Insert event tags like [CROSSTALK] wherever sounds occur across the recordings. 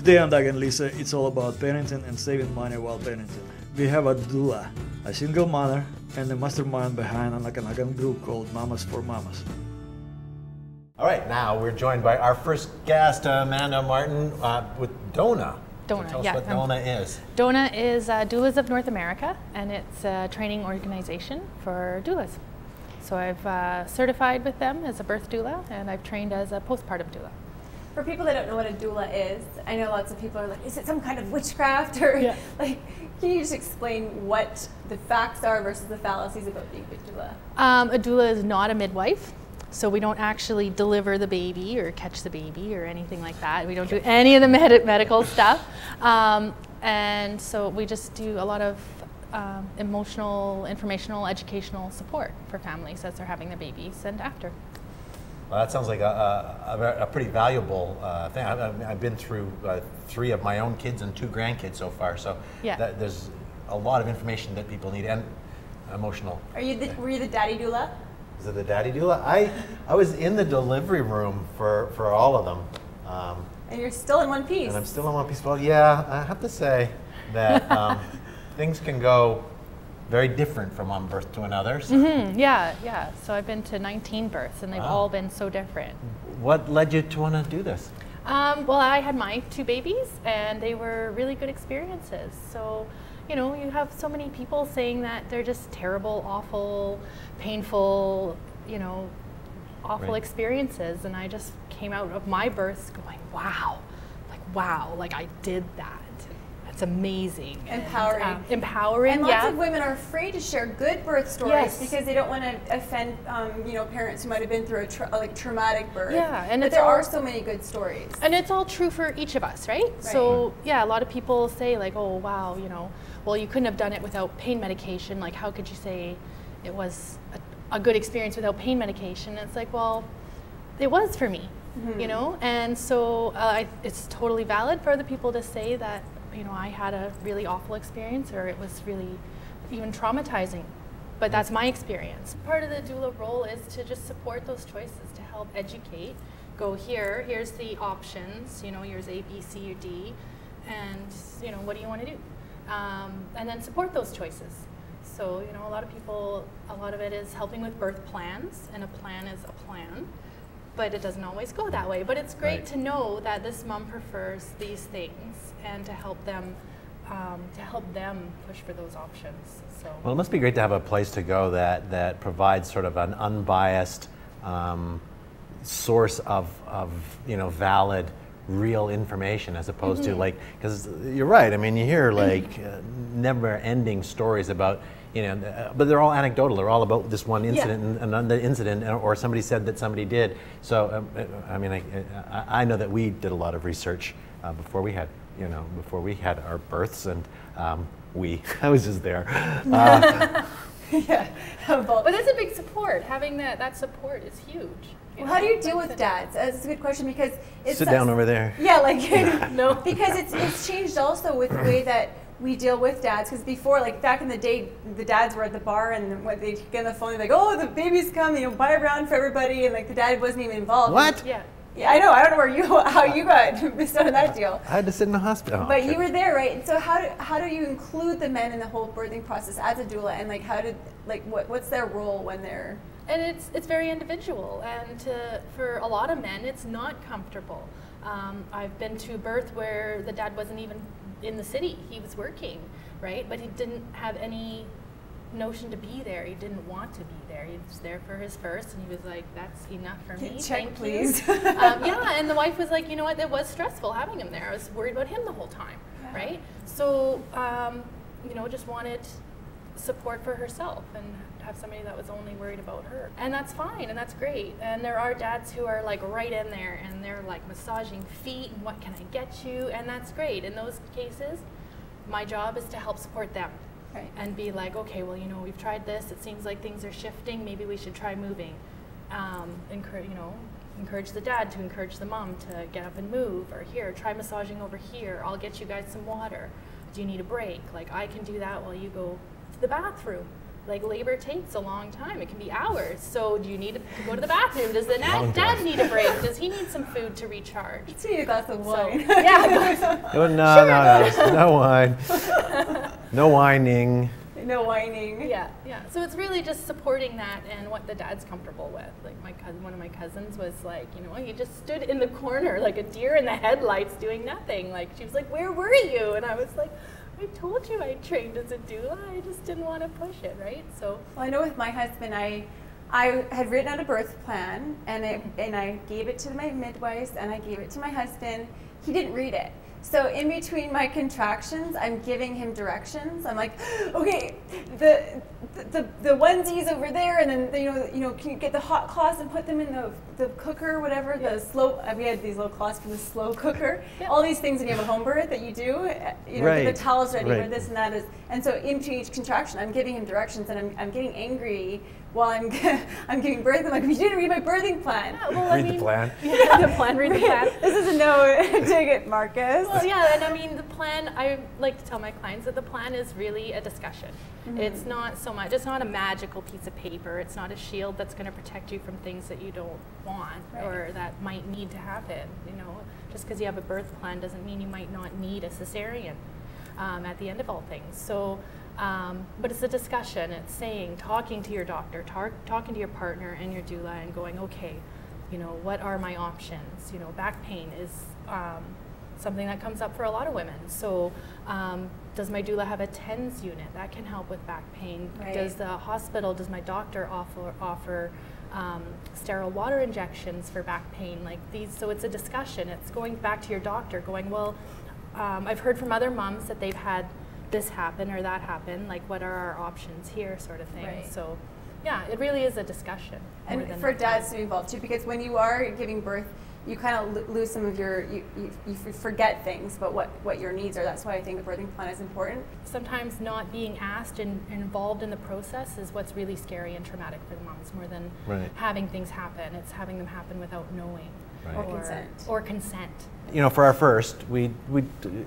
Today on Doug and Lisa, it's all about parenting and saving money while parenting. We have a doula, a single mother, and the mastermind behind an Okanagan group called Mamas for Mamas. All right, now we're joined by our first guest, Amanda Martin, uh, with DONA. DONA, Tell us yeah. what um, DONA is. DONA is uh, Doulas of North America, and it's a training organization for doulas. So I've uh, certified with them as a birth doula, and I've trained as a postpartum doula. For people that don't know what a doula is, I know lots of people are like, is it some kind of witchcraft? [LAUGHS] Or Yeah. like, can you just explain what the facts are versus the fallacies about being a doula? Um, a doula is not a midwife, so we don't actually deliver the baby or catch the baby or anything like that. We don't do any of the [LAUGHS] med- medical stuff. Um, and so we just do a lot of um, emotional, informational, educational support for families as they're having their babies and after. Well, that sounds like a, a, a pretty valuable uh, thing. I've, I've- I've been through uh, three of my own kids and two grandkids so far, so Yeah. that, there's a lot of information that people need and emotional. Are you the, were you the daddy doula? Is it the daddy doula? I, I was in the delivery room for, for all of them. Um, And you're still in one piece. And I'm still in one piece. Well, yeah, I have to say that um, [LAUGHS] things can go very different from one birth to another. So Hmm, yeah, yeah. So I've been to 19 births, and they've Wow. all been so different. What led you to want to do this? Um, well, I had my two babies, and they were really good experiences. So, you know, you have so many people saying that they're just terrible, awful, painful, you know, awful Right. experiences. And I just came out of my births going, wow, like, wow, like I did that. That's amazing. And, Empowering. um, empowering, And lots yeah. of women are afraid to share good birth stories Yes. because they don't want to offend, um, you know, parents who might have been through a tra- like traumatic birth. Yeah, and but there all- are so many good stories. And it's all true for each of us, right? right? So, yeah, a lot of people say, like, oh, wow, you know, well, you couldn't have done it without pain medication. Like, how could you say it was a, a good experience without pain medication? And it's like, well, it was for me, you know? And so uh, I, it's totally valid for other people to say that, you know, I had a really awful experience or it was really even traumatizing. But that's my experience. Part of the doula role is to just support those choices, to help educate. Go here, here's the options, you know, here's A, B, C, or D, and, you know, what do you want to do? Um, and then support those choices. So, you know, a lot of people, a lot of it is helping with birth plans, and a plan is a plan, but it doesn't always go that way. But it's great Right. to know that this mom prefers these things and to help them, um, to help them push for those options. So. Well, it must be great to have a place to go that, that provides sort of an unbiased um, source of, of, you know, valid, real information as opposed to like, because you're right. I mean, you hear [CLEARS THROAT] like uh, never-ending stories about, you know, uh, but they're all anecdotal. They're all about this one incident and another incident, or- or somebody said that somebody did. So, um, uh, I mean, I, I, I know that we did a lot of research uh, before we had, you know, before we had our births, and um, we, [LAUGHS] I was just there. [LAUGHS] Uh, yeah. But that's a big support. Having that, that support is huge. you how do you deal with dads? That's a good question because it's sit down over there. Yeah, like [LAUGHS] No. because it's it's changed also with the way that we deal with dads. Because before, like back in the day, the dads were at the bar and when they get on the phone, they're like, "Oh, the baby's coming, you know, buy a round for everybody," and like the dad wasn't even involved. What? Yeah. Yeah, I know. I don't know where you [LAUGHS] how you got [LAUGHS] missed out on that deal. I had to sit in the hospital. But you were there, right? And so how do how do you include the men in the whole birthing process as a doula, and like how did like what what's their role when they're And it's it's very individual, and to, for a lot of men, it's not comfortable. Um, I've been to a birth where the dad wasn't even in the city; he was working, right? But he didn't have any notion to be there. He didn't want to be there. He was there for his first, and he was like, "That's enough for me. Check, Thank you." please. um, [LAUGHS] yeah, and the wife was like, "You know what? It was stressful having him there. I was worried about him the whole time, Yeah. right? So, um, you know, just wanted support for herself and have somebody that was only worried about her. And that's fine and that's great. And there are dads who are like right in there and they're like massaging feet and what can I get you? And that's great. In those cases, my job is to help support them right? and be like, okay, well, you know, we've tried this. It seems like things are shifting. Maybe we should try moving. Um, encourage, you know, encourage the dad to encourage the mom to get up and move. Or here, try massaging over here. I'll get you guys some water. Do you need a break? Like I can do that while you go to the bathroom. like labor takes a long time. It can be hours. So do you need to go to the bathroom? Does the dad, dad need a break? Does he need some food to recharge? Let's need a glass of So wine. yeah, [LAUGHS] [LAUGHS] Oh, no, no, no, no wine, no whining. no whining. yeah, yeah. So it's really just supporting that and what the dad's comfortable with. Like my cousin, one of my cousins was like, you know, he just stood in the corner like a deer in the headlights doing nothing. Like she was like, "Where were you?" And I was like, "I told you I trained as a doula. I just didn't want to push it, right?" So Well, I know with my husband, I I had written out a birth plan and and I gave it to my midwife and I gave it to my husband. He didn't read it. So in between my contractions, I'm giving him directions. I'm like, [GASPS] okay, the the, the onesies over there, and then you know you know can you get the hot cloths and put them in the the cooker or whatever Yeah. the slow. uh, We had these little cloths for the slow cooker. Yeah. All these things when you have a home birth that you do, uh, you know, Right, get the towels ready, right. or this and that is. And so into each contraction, I'm giving him directions, and I'm, I'm getting angry while I'm [LAUGHS] I'm giving birth. I'm like, you didn't read my birthing plan. yeah, well, I Read the plan. [LAUGHS] Yeah, the plan. Read the plan. [LAUGHS] this is a no ticket, Marcus. Well, yeah, and I mean, the plan, I like to tell my clients that the plan is really a discussion. It's not so much, it's not a magical piece of paper. It's not a shield that's going to protect you from things that you don't want Right. or that might need to happen. You know, just because you have a birth plan doesn't mean you might not need a cesarean um, at the end of all things. So, um, but it's a discussion. It's saying, talking to your doctor, tar- talking to your partner and your doula, and going, okay, you know, what are my options? You know, back pain is um, something that comes up for a lot of women. So, um, does my doula have a TENS unit that can help with back pain? Right. Does the hospital, does my doctor offer offer um, sterile water injections for back pain? Like these, so it's a discussion. It's going back to your doctor, going, well, um, I've heard from other moms that they've had this happen or that happen. Like, what are our options here, sort of thing. Right. So, yeah, it really is a discussion. and for dads to be involved too, because when you are giving birth, you kind of lose some of your you, you, you forget things about what what your needs are. That's why I think the birthing plan is important. sometimes not being asked and and involved in the process is what's really scary and traumatic for the moms more than Right. having things happen. It's having them happen without knowing Right. Or consent. Or consent. you know, for our first, we we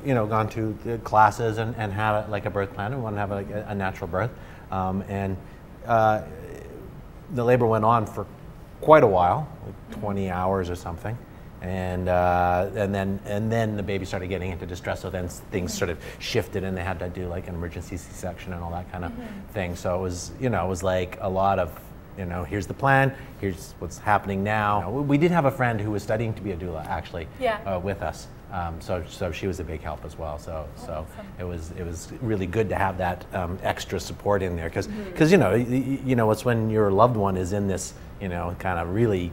you know gone to the classes and, and had a, like a birth plan. We wanted to have like a, a natural birth, um, and uh, the labor went on for quite a while, like 20 hours or something, and uh, and then and then the baby started getting into distress. So then s- things sort of shifted, and they had to do like an emergency C-section and all that kind of thing. So it was you know it was like a lot of you know here's the plan, here's what's happening now. We- We did have a friend who was studying to be a doula actually Yeah. uh, with us. Um, so, so she was a big help as well. So, so awesome. it was it was really good to have that um, extra support in there because you know y- y- you know it's when your loved one is in this you know kind of really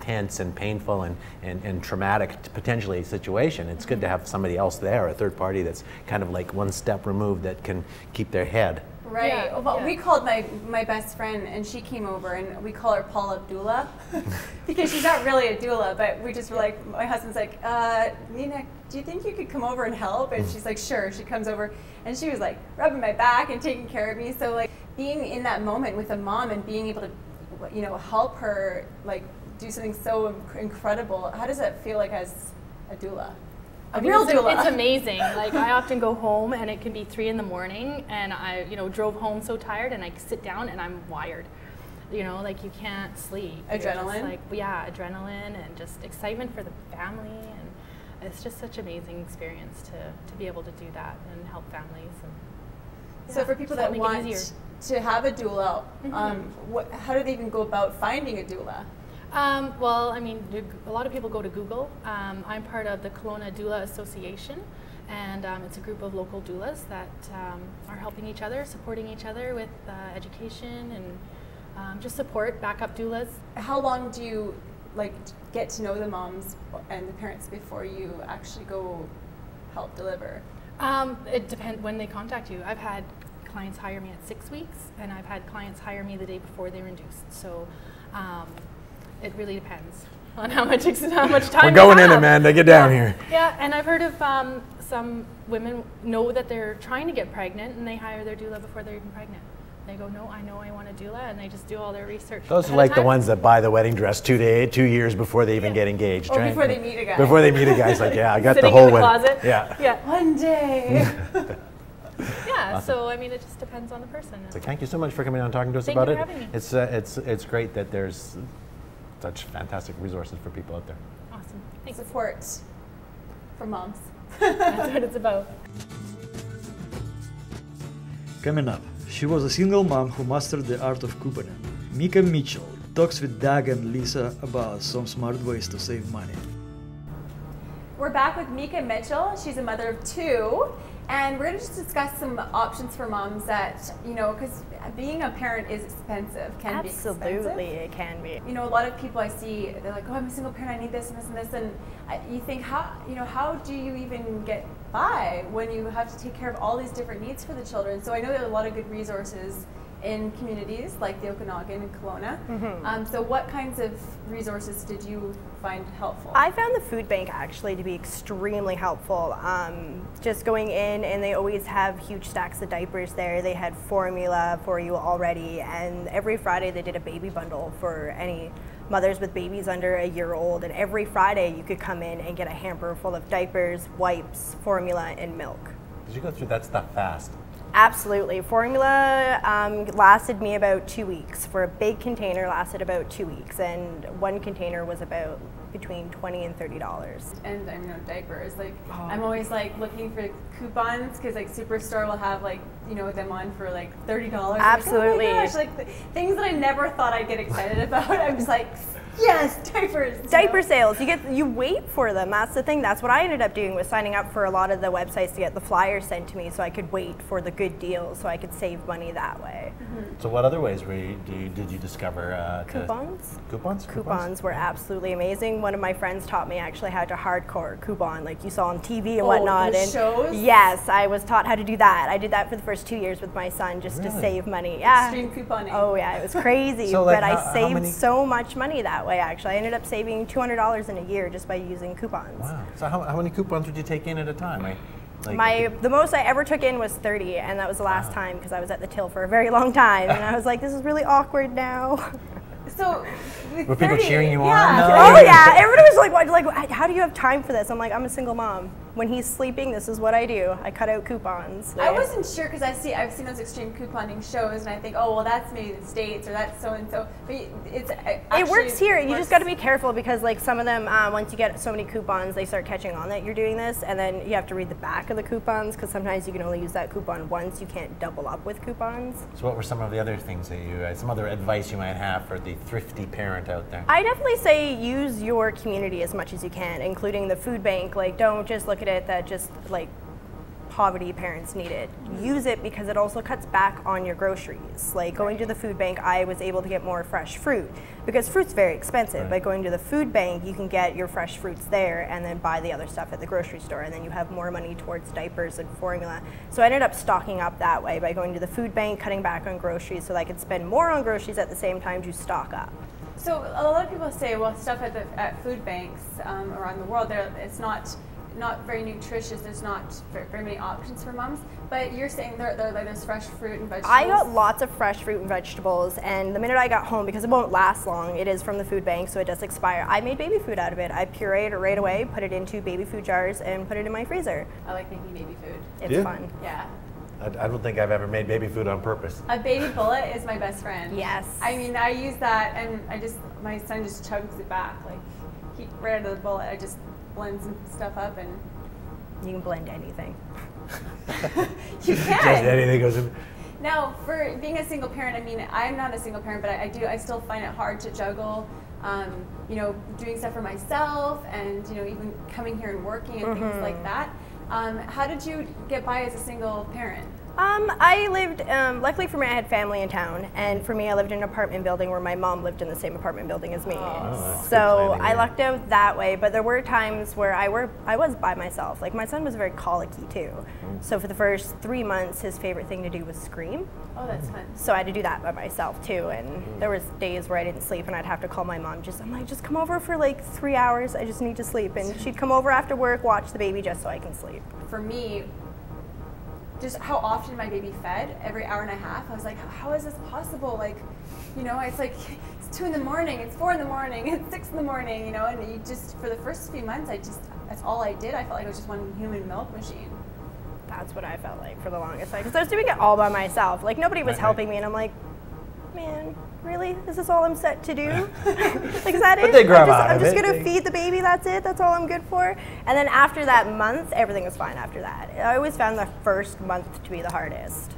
tense and painful and, and, and traumatic t- potentially situation. It's good to have somebody else there, a third party that's kind of like one step removed that can keep their head. Right. Yeah, well, yeah. we called my my best friend, and she came over, and we call her Paula Doula [LAUGHS] because she's not really a doula, but we just were like, my husband's like, uh, Nina, do you think you could come over and help? And she's like, sure. She comes over, and she was like rubbing my back and taking care of me. So like being in that moment with a mom and being able to, you know, help her like do something so incredible. How does that feel like as a doula? A I mean, real it's, doula. It's amazing. Like I often go home and it can be three in the morning, and I, you know, drove home so tired, and I sit down and I'm wired. You know, like you can't sleep. Adrenaline? like yeah, adrenaline and just excitement for the family, and it's just such an amazing experience to to be able to do that and help families. And, So for people that want to have a doula, Mhm. um, what, how do they even go about finding a doula? Um, well, I mean, a lot of people go to Google. Um, I'm part of the Kelowna Doula Association, and um, it's a group of local doulas that um, are helping each other, supporting each other with uh, education and um, just support, backup doulas. How long do you like get to know the moms and the parents before you actually go help deliver? Um, it depends when they contact you. I've had clients hire me at six weeks, and I've had clients hire me the day before they're induced. So um, it really depends on how much ex- how much time. We're going in, have. Amanda. Get down Yeah. here. Yeah, and I've heard of um, some women know that they're trying to get pregnant, and they hire their doula before they're even pregnant. They go, no, I know I want a doula, and they just do all their research. Those are like the ones that buy the wedding dress two day, two years before they even Yeah. get engaged, Or right? before they meet a guy. Before they meet a guy, it's like, yeah, I got Sitting the whole in the wedding. closet. Yeah. Yeah, [LAUGHS] One day. [LAUGHS] yeah, Yeah. Awesome. So I mean, it just depends on the person. So thank you so much for coming on and talking to us Thank about you it. for having me. It's uh, it's it's great that there's such fantastic resources for people out there. awesome. Thanks. Support for moms. That's what it's about. Coming up, she was a single mom who mastered the art of couponing. Mika Mitchell talks with Doug and Lisa about some smart ways to save money. We're back with Mika Mitchell. She's a mother of two. And we're going to just discuss some options for moms that, you know, because being a parent is expensive, can be Absolutely, it can be. You know, a lot of people I see, they're like, oh, I'm a single parent, I need this and this and this. And I, you think, how, you know, how do you even get by when you have to take care of all these different needs for the children? So I know there are a lot of good resources in communities like the Okanagan and Kelowna. Mm-hmm. Um, so what kinds of resources did you find helpful? I found the food bank actually to be extremely helpful. Um, just going in, and they always have huge stacks of diapers there. They had formula for you already, and every Friday they did a baby bundle for any mothers with babies under a year old. And every Friday you could come in and get a hamper full of diapers, wipes, formula, and milk. Did you go through that stuff fast? Absolutely. Formula um, lasted me about two weeks. For a big container, lasted about two weeks, and one container was about between twenty and thirty dollars. and I know diapers. Like Oh. I'm always like looking for coupons because like Superstore will have like you know them on for like thirty dollars. Absolutely. Like, oh gosh, like things that I never thought I'd get excited [LAUGHS] about. I'm just like, yes, diapers. [LAUGHS] Diaper know? sales, you get you wait for them. That's the thing. That's what I ended up doing was signing up for a lot of the websites to get the flyers sent to me, so I could wait for the good deals, so I could save money that way. So what other ways were you, do you, did you discover uh, to- Coupons. Coupons? Coupons were absolutely amazing. One of my friends taught me actually how to hardcore coupon, like you saw on TV and Oh, whatnot. those and shows? yes, I was taught how to do that. I did that for the first two years with my son, just to save money. Yeah. Extreme couponing. Oh yeah, it was [LAUGHS] crazy. So, like, but how- I saved many- so much money that way. Actually, I ended up saving two hundred dollars in a year just by using coupons. Wow. So how, how many coupons would you take in at a time? Like, like My the most I ever took in was thirty, and that was the last time because I was at the till for a very long time, and I was like, this is really awkward now. So with Were people 30 cheering you on? No. oh yeah, everybody was like, like, how do you have time for this? I'm like, I'm a single mom. When he's sleeping, this is what I do. I cut out coupons. I wasn't sure because I see I've seen those extreme couponing shows and I think oh well that's maybe the states or that's so and so but it's it works here. You just got to be careful because, like, some of them, um, once you get so many coupons, they start catching on that you're doing this, and then you have to read the back of the coupons because sometimes you can only use that coupon once. You can't double up with coupons. So what were some of the other things that you, uh, some other advice you might have for the thrifty parent out there? I definitely say use your community as much as you can, including the food bank. Like, don't just look at it that just like poverty parents need it. Use it because it also cuts back on your groceries. Like going to the food bank, I was able to get more fresh fruit because fruit's very expensive. Right. By going to the food bank, you can get your fresh fruits there and then buy the other stuff at the grocery store, and then you have more money towards diapers and formula. So I ended up stocking up that way by going to the food bank, cutting back on groceries so that I could spend more on groceries at the same time to stock up. So a lot of people say, well, stuff at the at food banks um, around the world, there it's not not very nutritious. There's not very, very many options for moms. But you're saying there, there like there's fresh fruit and vegetables. I got lots of fresh fruit and vegetables, and the minute I got home, because it won't last long, it is from the food bank, so it does expire. I made baby food out of it. I pureed it right away, put it into baby food jars, and put it in my freezer. I like making baby food. It's Yeah? fun. Yeah. I, I don't think I've ever made baby food on purpose. A baby bullet is my best friend. Yes. I mean, I use that, and I just my son just chugs it back like he right out of the bullet. I just blend some stuff up, and You can blend anything. [LAUGHS] you [LAUGHS] Just can. anything goes in. Now, for being a single parent, I mean, I'm not a single parent, but I, I do. I still find it hard to juggle. Um, you know, doing stuff for myself, and you know, even coming here and working and things like that. Um, how did you get by as a single parent? Um, I lived, um, luckily for me, I had family in town, and for me, I lived in an apartment building where my mom lived in the same apartment building as me. that's good so planning, I yeah. lucked out that way, but there were times where I were I was by myself. Like my son was very colicky too, so for the first three months, his favorite thing to do was scream. Oh, that's fun. So I had to do that by myself too, and there was days where I didn't sleep, and I'd have to call my mom. Just I'm like, just come over for like three hours. I just need to sleep, and she'd come over after work, watch the baby just so I can sleep. for me, just how often my baby fed every hour and a half. I was like, how is this possible? Like, you know, it's like [LAUGHS] it's two in the morning, it's four in the morning, [LAUGHS] it's six in the morning, you know, and you just for the first few months, I just that's all I did. I felt like I was just one human milk machine. That's what I felt like for the longest time because I was doing it all by myself. Like nobody was Right, right. helping me, and I'm like, man, really? Is this all I'm set to do? [LAUGHS] like is that But it? they grab I'm just, I'm just gonna feed the baby. That's it. That's all I'm good for. And then after that month, everything was fine. After that, I always found the first month to be the hardest,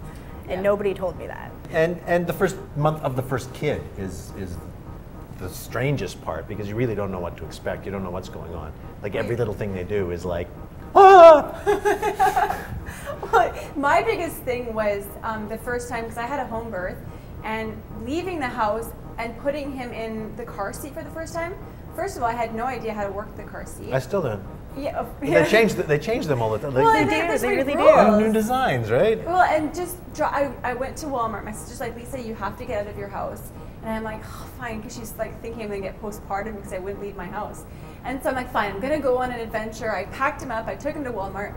and nobody told me that. And and the first month of the first kid is is the strangest part because you really don't know what to expect. You don't know what's going on. Like every [LAUGHS] little thing they do is like, ah! [LAUGHS] well, My biggest thing was um, the first time because I had a home birth and leaving the house and putting him in the car seat for the first time. First of all, I had no idea how to work the car seat. I still don't. yeah, oh, They [LAUGHS] change the, they change them all the time. Well, They and do, they really do. new designs, right? Well, and just I, I went to Walmart. My sister's like, Lisa, you have to get out of your house. And I'm like, oh, fine, because she's like thinking I'm gonna get postpartum because I wouldn't leave my house. And so I'm like, fine, I'm gonna go on an adventure. I packed him up. I took him to Walmart.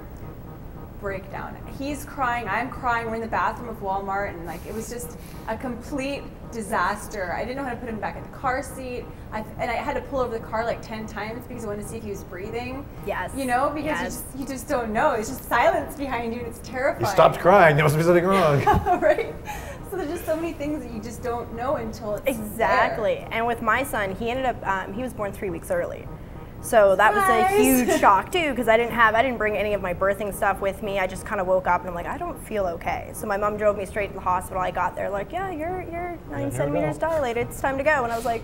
Breakdown. He's crying. I'm crying. We're in the bathroom of Walmart, and like it was just a complete disaster. I didn't know how to put him back in the car seat, I, and I had to pull over the car like ten times because I wanted to see if he was breathing. Yes. You know, because Yes. you just you just don't know. It's just silence behind you, and it's terrifying. He stopped crying. There must be something wrong. [LAUGHS] right? So there's just so many things that you just don't know until it's Exactly. And with my son, he ended up um, he was born three weeks early. So that was a huge shock too, because I didn't have I didn't bring any of my birthing stuff with me. I just kind of woke up and I'm like, I don't feel okay. So my mom drove me straight to the hospital. I got there like, yeah, you're you're nine here we centimeters dilated. It's time to go. And I was like,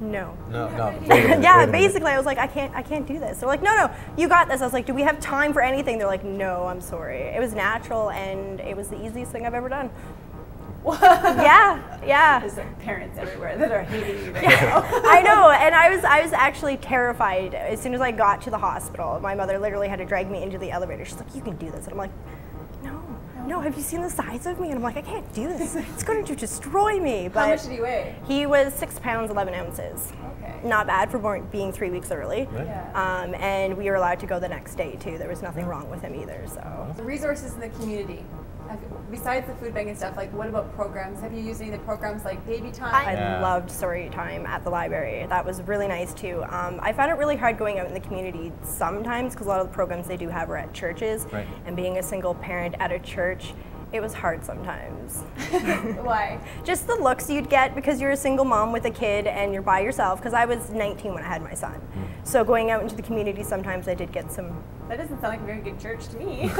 no. No, no. Yeah, minute, yeah, wait a [LAUGHS] minute. basically, I was like, I can't, I can't do this. They're like, no, no, you got this. I was like, do we have time for anything? They're like, no, I'm sorry. It was natural, and it was the easiest thing I've ever done. [LAUGHS] yeah, yeah. There's like parents everywhere that are hating you right now. [LAUGHS] I know, [LAUGHS] and I was I was actually terrified as soon as I got to the hospital. My mother literally had to drag me into the elevator. She's like, "You can do this," and I'm like, "No, no. Have you seen the size of me?" And I'm like, "I can't do this. It's going to destroy me." But How much did he weigh? he was six pounds eleven ounces. Okay. Not bad for being three weeks early. Right. Yeah. Um, and we were allowed to go the next day too. There was nothing wrong with him either. So. The resources in the community. Have, besides the food bank and stuff, like what about programs? Have you used any of the programs like Baby Time? I Yeah. loved story time at the library. That was really nice too. Um, I found it really hard going out in the community sometimes because a lot of the programs they do have are at churches. Right. And being a single parent at a church, it was hard sometimes. [LAUGHS] Why? Just the looks you'd get because you're a single mom with a kid and you're by yourself. Because I was 19 when I had my son. Hmm. So going out into the community, sometimes I did get some That doesn't sound like a very good church to me. [LAUGHS]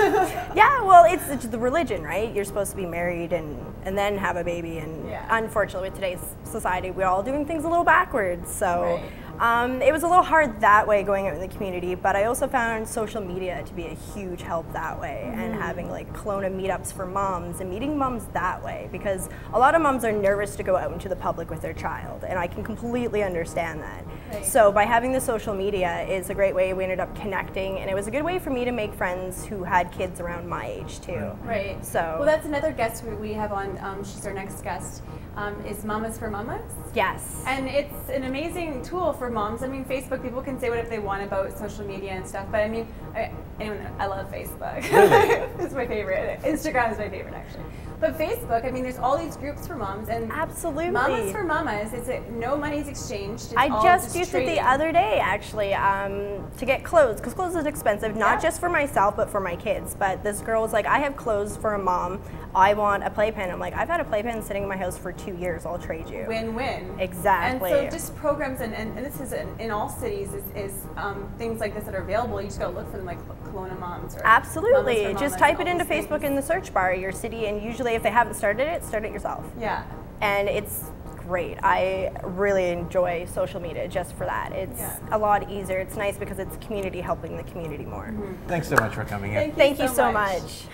yeah, well, it's, it's the religion, right? You're supposed to be married and, and then have a baby. And Yeah. unfortunately, with today's society, we're all doing things a little backwards. So Right. Um, it was a little hard that way going out in the community. But I also found social media to be a huge help that way and Mm-hmm. having like Kelowna meetups for moms and meeting moms that way because a lot of moms are nervous to go out into the public with their child. And I can completely understand that. Right. So by having the social media is a great way. We ended up connecting, and it was a good way for me to make friends who had kids around my age too. right. So- Well, that's another guest we, we have on. Um, she's our next guest. Um, is Mamas for Mamas. Yes. And it's an amazing tool for moms. I mean, Facebook, people can say whatever they want about social media and stuff, but I mean, I, anyone, I love Facebook. [LAUGHS] it's my favorite. Instagram is my favorite, actually. But Facebook, I mean, there's all these groups for moms, and Absolutely. Mamas for Mamas, it's a, no money's exchanged. It's I all just used it the other day actually um, to get clothes because clothes is expensive, not Yeah. just for myself but for my kids. But this girl was like, I have clothes for a mom. I want a playpen. I'm like, I've had a playpen sitting in my house for two years. I'll trade you. Win-win. Exactly. And so just programs, and, and, and this is in, in all cities, is, is um, things like this that are available. You just gotta look for them like Kelowna Moms or Absolutely. Mamas for Just Mamas type it into Facebook things. in the search bar, your city, and usually if they haven't started it, start it yourself. Yeah. and it's great. I really enjoy social media just for that. It's Yeah. a lot easier. It's nice because it's community helping the community more. Thanks so much for coming in. Thank you Thank you so so much. much.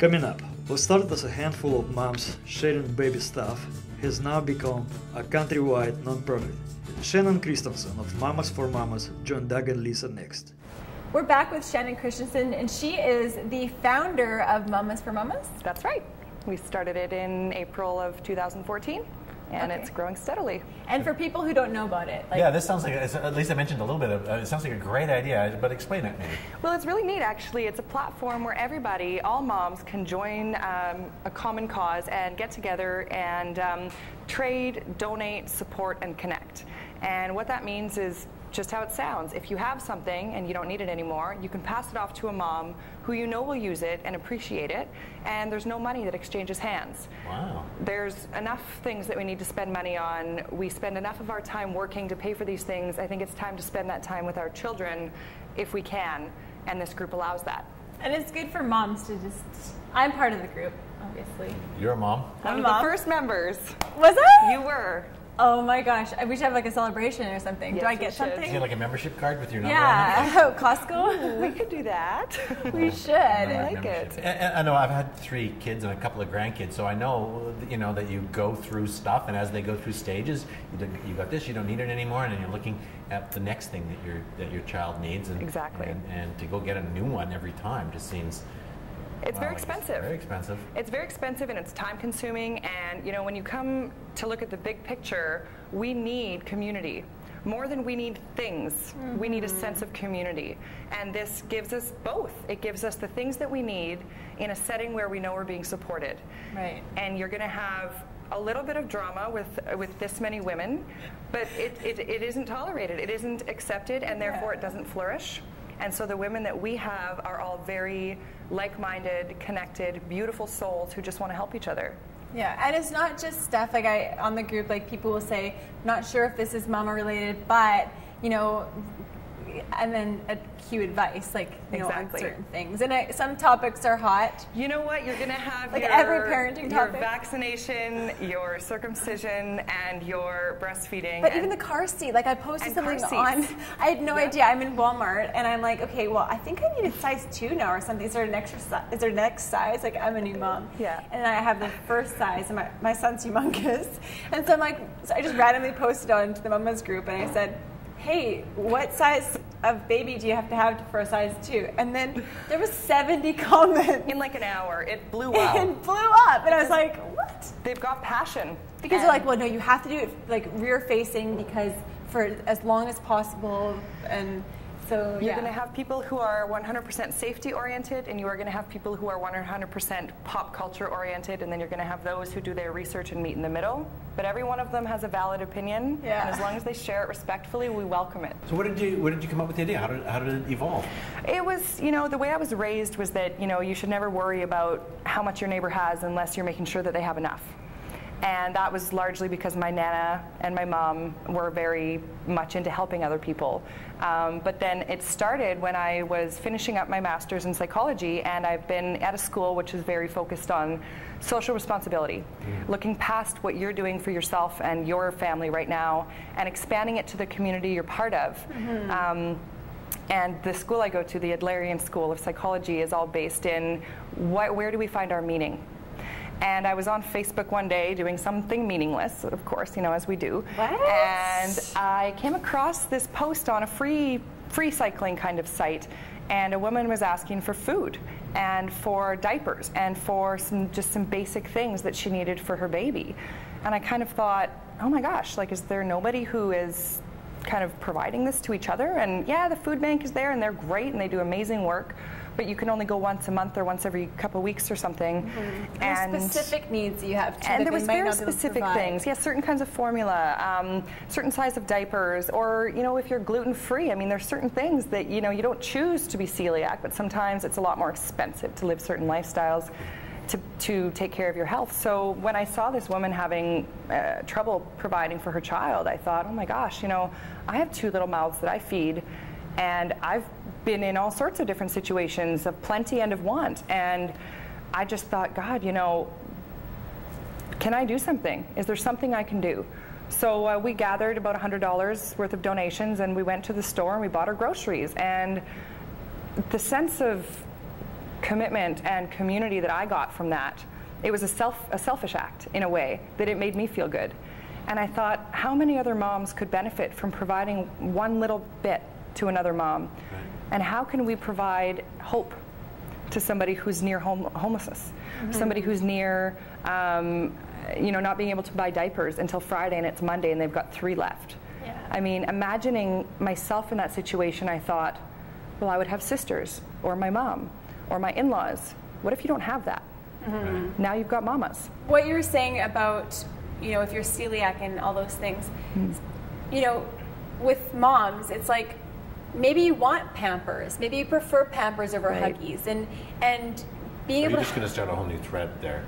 Coming up, what started as a handful of moms sharing baby stuff has now become a countrywide nonprofit. Shannon Christensen of Mamas for Mamas joined Doug and Lisa next. We're back with Shannon Christensen, and she is the founder of Mamas for Mamas. That's right. We started it in April of 2014, and Okay. it's growing steadily. And for people who don't know about it, like Yeah, this sounds like, at least I mentioned a little bit of, uh, it sounds like a great idea, but explain it maybe. Well, it's really neat, actually. It's a platform where everybody, all moms, can join um, a common cause and get together and um, trade, donate, support, and connect. And what that means is just how it sounds. If you have something and you don't need it anymore, you can pass it off to a mom who you know will use it and appreciate it, and there's no money that exchanges hands. Wow. There's enough things that we need to spend money on. We spend enough of our time working to pay for these things. I think it's time to spend that time with our children if we can, and this group allows that. And it's good for moms to just. I'm part of the group, obviously. You're a mom. I'm of a mom. the first members. Was I? You were. Oh my gosh! I- We should have like a celebration or something. Do I get should. Is something? it like a membership card with your number on it? Yeah, [LAUGHS] oh, Costco. We could do that. [LAUGHS] we should. I like Membership. it. And- and I know I've had three kids and a couple of grandkids, so I know you know that you go through stuff, and as they go through stages, you, you got this, you don't need it anymore, and then you're looking at the next thing that your that your child needs, and Exactly. and, and to go get a new one every time just seems It's wow, very like expensive. very expensive. It's very expensive and it's time consuming. And you know, when you come to look at the big picture, we need community. More than we need things, we need a mm-hmm. sense of community. And this gives us both. It gives us the things that we need in a setting where we know we're being supported. Right. And you're going to have a little bit of drama with with this many women, but it, it, it isn't tolerated. It isn't accepted, and therefore it doesn't flourish. And so the women that we have are all very like-minded, connected, beautiful souls who just want to help each other. Yeah, and it's not just stuff like I on the group. Like people will say, "Not sure if this is mama related," but you know, and then a cue advice like you know on certain things. And I, some topics are hot. You know what? You're going to have Like your, every parenting topic. your vaccination, your circumcision, and your breastfeeding. But and even the car seat, like I posted something on. I had no Yeah. idea. I'm in Walmart and I'm like, okay, well, I think I needed size two now or something. Is there an extra size? Is there next size? Like I'm a new mom. Yeah. And I have the first size, and my, my son's humongous. [LAUGHS] And so I'm like, so I just randomly posted on to the mamas group, and I said, hey, what size of baby do you have to have for a size two? And then there was 70 [LAUGHS] comments. in like an hour, it blew [LAUGHS] up. and blew up, and I was like, "What?" They've got passion. Because they're like, well, no, you have to do it like rear facing because for as long as possible, and so You're yeah. going to have people who are 100% safety oriented, and you are going to have people who are 100% pop culture oriented, and then you're going to have those who do their research and meet in the middle. But every one of them has a valid opinion, Yeah. and as long as they share it respectfully, we welcome it. So what did you what did you come up with the idea? How did, how did it evolve? It was, you know, the way I was raised was that, you know, you should never worry about how much your neighbor has unless you're making sure that they have enough. And that was largely because my nana and my mom were very much into helping other people. Um, but then it started when I was finishing up my master's in psychology, and I've been at a school which is very focused on social responsibility, looking past what you're doing for yourself and your family right now, and expanding it to the community you're part of. Um, and the school I go to, the Adlerian School of Psychology, is all based in what, where do we find our meaning? And I was on Facebook one day doing something meaningless, of course, you know, as we do. What? And I came across this post on a free free cycling kind of site, and a woman was asking for food and for diapers and for some just some basic things that she needed for her baby. And I kind of thought, oh my gosh, like is there nobody who is kind of providing this to each other. And yeah, the food bank is there and they're great and they do amazing work, but you can only go once a month or once every couple of weeks or something. There's And specific needs you have too. and there was very not be able to specific things. Yes, certain kinds of formula, um, certain size of diapers, or you know, if you're gluten free. I mean, there's certain things that you know you don't choose to be celiac, but sometimes it's a lot more expensive to live certain lifestyles. To, to take care of your health. So when I saw this woman having uh, trouble providing for her child, I thought, oh my gosh, you know, I have two little mouths that I feed, and I've been in all sorts of different situations of plenty and of want. And I just thought, God, you know, can I do something? Is there something I can do? So uh, we gathered about $100 worth of donations and we went to the store and we bought our groceries. And the sense of commitment and community that I got from that, it was a, self, a selfish act in a way that it made me feel good. And I thought, how many other moms could benefit from providing one little bit to another mom? And how can we provide hope to somebody who's near home, homelessness, somebody who's near, um, you know, not being able to buy diapers until Friday and it's Monday and they've got three left. Yeah. I mean, imagining myself in that situation, I thought, well, I would have sisters or my mom or my in-laws. What if you don't have that? Now you've got mamas. what you're saying about you know if you're celiac and all those things Hmm. you know with moms, it's like maybe you want Pampers, maybe you prefer Pampers over Right. Huggies, and and being Are able you to just going to start a whole new thread there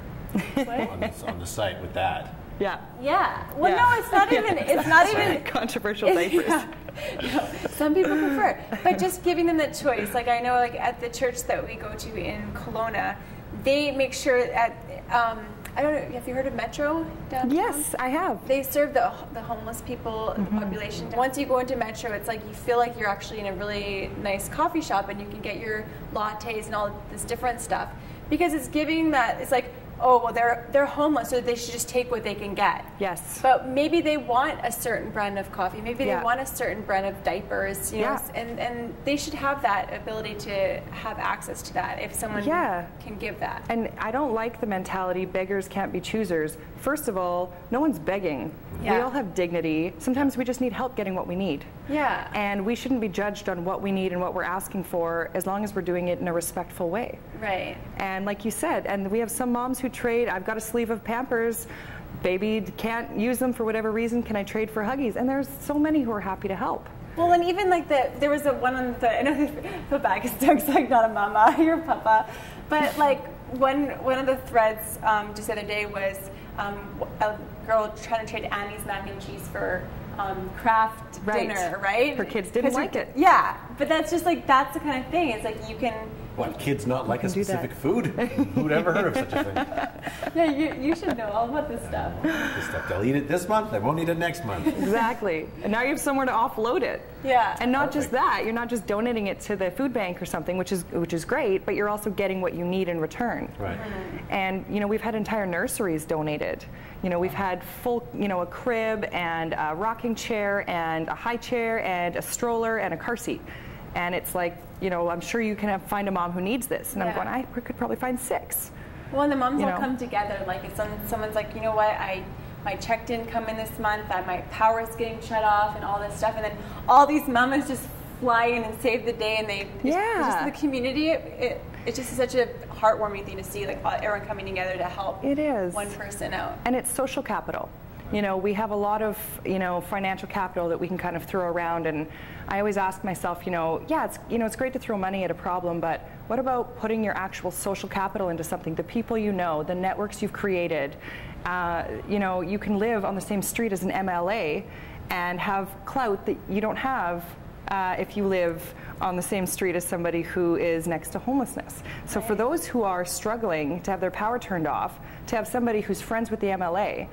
on, the, on the site with that? Yeah. yeah. Well, Yeah. no, it's not even. It's not even. Controversial diapers. yeah. No, some people prefer, but just giving them the choice. Like I know, like at the church that we go to in Kelowna, they make sure at. Um, I don't know. Have you heard of Metro downtown? Yes, I have. They serve the, the homeless people, Mm-hmm. the population. Once you go into Metro, it's like you feel like you're actually in a really nice coffee shop and you can get your lattes and all this different stuff. Because it's giving that, it's like, oh, well, they're, they're homeless, so they should just take what they can get. Yes. But maybe they want a certain brand of coffee. Maybe Yeah. they want a certain brand of diapers. You know, Yeah. and, and they should have that ability to have access to that if someone Yeah. can give that. And I don't like the mentality beggars can't be choosers. First of all, no one's begging. yeah. We all have dignity. Sometimes we just need help getting what we need. Yeah. And we shouldn't be judged on what we need and what we're asking for as long as we're doing it in a respectful way. right. And like you said, and we have some moms who trade, I've got a sleeve of Pampers, baby can't use them for whatever reason, can I trade for Huggies? And there's so many who are happy to help. Well, and even like the there was a one on the I know [LAUGHS] the back is Doug's like not a mama, [LAUGHS] you're a papa, but like one one of the threads um, just the other day was um, a girl trying to trade Annie's mac and cheese for um, Kraft Right. dinner, right? Her kids didn't like it. Yeah, but that's just like that's the kind of thing. It's like you can. What, kids not like a can that. specific food? [LAUGHS] Who'd ever heard of such a thing? Yeah, you, you should know all about this stuff. This stuff, they'll eat it this month, they won't eat it next month. Exactly. and now you have somewhere to offload it. Yeah. And not just that, you're not just donating it to the food bank or something, which is which is great, but you're also getting what you need in return. Right. And you know, we've had entire nurseries donated. You know, we've had full, you know, a crib and a rocking chair and a high chair and a stroller and a car seat. And it's like, you know, I'm sure you can have, find a mom who needs this. And I'm going, I could probably find six. Well, and the moms You all know? come together. Like if some, someone's like, you know what, I my check didn't come in this month, that my power's getting shut off, and all this stuff, and then all these mamas just fly in and save the day, and they Yeah. just the community. It, it, it's just such a heartwarming thing to see, like everyone coming together to help It is. one person out. and it's social capital. You know, we have a lot of, you know, financial capital that we can kind of throw around and I always ask myself, you know, yeah, it's you know, it's great to throw money at a problem, but what about putting your actual social capital into something? The people you know, the networks you've created. Uh, you know, you can live on the same street as an MLA and have clout that you don't have uh, if you live on the same street as somebody who is next to homelessness. So for those who are struggling to have their power turned off, to have somebody who's friends with the MLA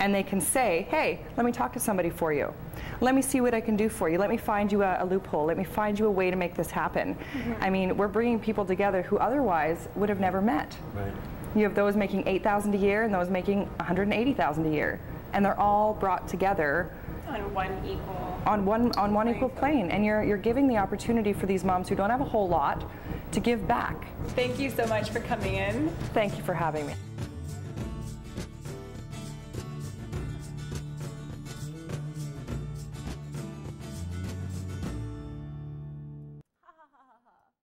and they can say, hey, let me talk to somebody for you. Let me see what I can do for you. Let me find you a, a loophole. Let me find you a way to make this happen. Mm-hmm. I mean, we're bringing people together who otherwise would have never met. Right. You have those making 8,000 a year and those making 180,000 a year. And they're all brought together On one equal. on one on one equal plane and you're you're giving the opportunity for these moms who don't have a whole lot to give back. Thank you so much for coming in. Thank you for having me.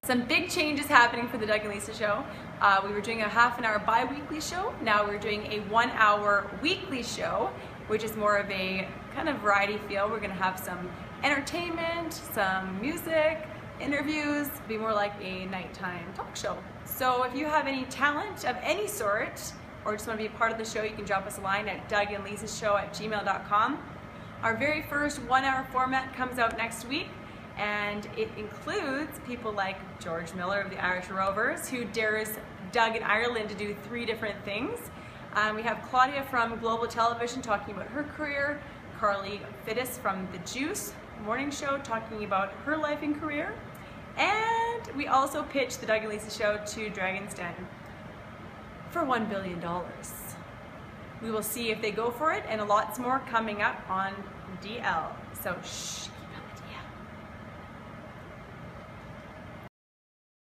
Some big changes happening for the Doug and Lisa show. Uh, we were doing a half an hour bi weekly show. Now we're doing a one hour weekly show, which is more of a kind of variety feel. We're going to have some entertainment, some music, interviews, be more like a nighttime talk show. So if you have any talent of any sort, or just want to be a part of the show, you can drop us a line at Doug and Lisa show at gmail.com. Our very first one hour format comes out next week, and it includes people like George Millar of the Irish Rovers, who dares Doug in Ireland to do three different things. Um, we have Claudia from Global Television talking about her career, Carly Fittis from The Juice morning show talking about her life and career, and we also pitched the Doug and Lisa show to Dragon's Den for $1 billion. We will see if they go for it, and a lots more coming up on DL. So, shh.